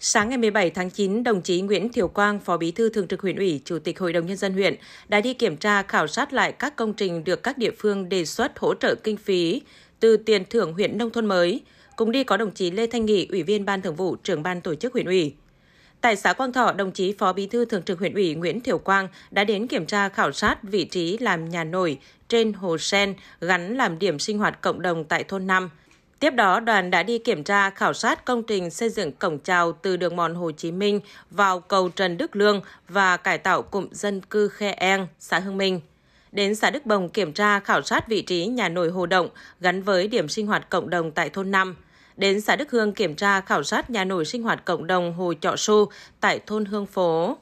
Sáng ngày 17 tháng 9, đồng chí Nguyễn Thiều Quang, Phó Bí thư Thường trực huyện ủy, Chủ tịch Hội đồng Nhân dân huyện đã đi kiểm tra khảo sát lại các công trình được các địa phương đề xuất hỗ trợ kinh phí từ tiền thưởng huyện nông thôn mới. Cùng đi có đồng chí Lê Thanh Nghị, Ủy viên Ban Thường vụ, trưởng Ban Tổ chức huyện ủy. Tại xã Quang Thọ, đồng chí Phó Bí thư Thường trực huyện ủy Nguyễn Thiều Quang đã đến kiểm tra khảo sát vị trí làm nhà nổi trên hồ sen gắn làm điểm sinh hoạt cộng đồng tại thôn 5. Tiếp đó, đoàn đã đi kiểm tra khảo sát công trình xây dựng cổng chào từ đường mòn Hồ Chí Minh vào cầu Trần Đức Lương và cải tạo cụm dân cư Khe Eng, xã Hưng Minh. Đến xã Đức Bồng kiểm tra khảo sát vị trí nhà nổi hồ động gắn với điểm sinh hoạt cộng đồng tại thôn 5 đến xã Đức Hương kiểm tra khảo sát nhà nổi sinh hoạt cộng đồng Hồ Chọ Su tại thôn Hương Phố.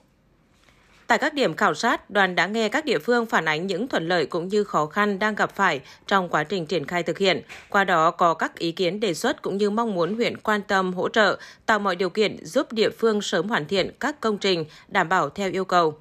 Tại các điểm khảo sát, đoàn đã nghe các địa phương phản ánh những thuận lợi cũng như khó khăn đang gặp phải trong quá trình triển khai thực hiện. Qua đó có các ý kiến đề xuất cũng như mong muốn huyện quan tâm hỗ trợ, tạo mọi điều kiện giúp địa phương sớm hoàn thiện các công trình đảm bảo theo yêu cầu.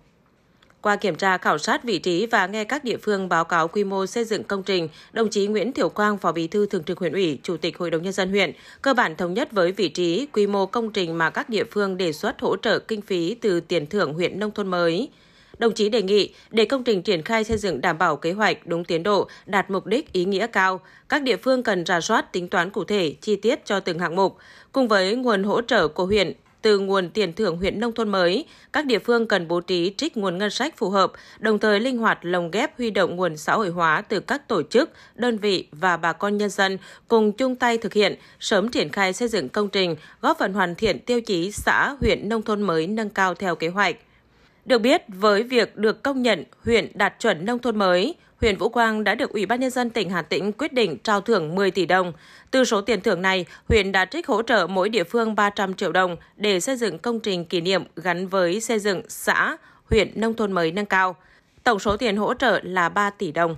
Qua kiểm tra khảo sát vị trí và nghe các địa phương báo cáo quy mô xây dựng công trình, đồng chí Nguyễn Thiểu Quang, Phó Bí thư Thường trực huyện ủy, Chủ tịch Hội đồng Nhân dân huyện, cơ bản thống nhất với vị trí, quy mô công trình mà các địa phương đề xuất hỗ trợ kinh phí từ tiền thưởng huyện nông thôn mới. Đồng chí đề nghị để công trình triển khai xây dựng đảm bảo kế hoạch đúng tiến độ, đạt mục đích ý nghĩa cao, các địa phương cần ra soát tính toán cụ thể, chi tiết cho từng hạng mục. Cùng với nguồn hỗ trợ của huyện, từ nguồn tiền thưởng huyện nông thôn mới, các địa phương cần bố trí trích nguồn ngân sách phù hợp, đồng thời linh hoạt lồng ghép huy động nguồn xã hội hóa từ các tổ chức, đơn vị và bà con nhân dân cùng chung tay thực hiện, sớm triển khai xây dựng công trình, góp phần hoàn thiện tiêu chí xã, huyện nông thôn mới nâng cao theo kế hoạch. Được biết, với việc được công nhận huyện đạt chuẩn nông thôn mới, huyện Vũ Quang đã được Ủy ban Nhân dân tỉnh Hà Tĩnh quyết định trao thưởng 10 tỷ đồng. Từ số tiền thưởng này, huyện đã trích hỗ trợ mỗi địa phương 300 triệu đồng để xây dựng công trình kỷ niệm gắn với xây dựng xã, huyện nông thôn mới nâng cao. Tổng số tiền hỗ trợ là 3 tỷ đồng.